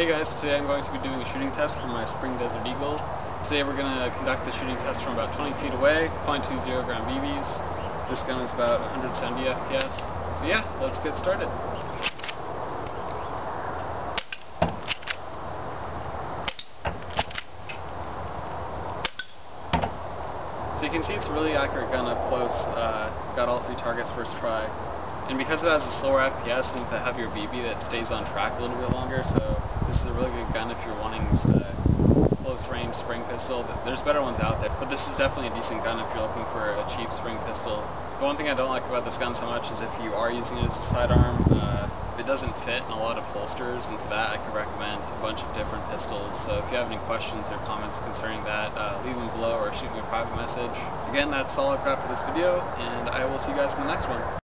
Hey guys, today I'm going to be doing a shooting test for my Spring Desert Eagle. Today we're going to conduct the shooting test from about 20 feet away, .20 gram BBs. This gun is about 170 FPS. So yeah, let's get started. So you can see it's a really accurate gun up close. Uh, got all three targets first try. And because it has a slower FPS and with a heavier BB that stays on track a little bit longer, so this is a really good gun if you're wanting just a close range spring pistol. There's better ones out there, but this is definitely a decent gun if you're looking for a cheap spring pistol. The one thing I don't like about this gun so much is if you are using it as a sidearm, uh, it doesn't fit in a lot of holsters, and for that I could recommend a bunch of different pistols. So if you have any questions or comments concerning that, uh, leave them below or shoot me a private message. Again, that's all I've got for this video, and I will see you guys in the next one.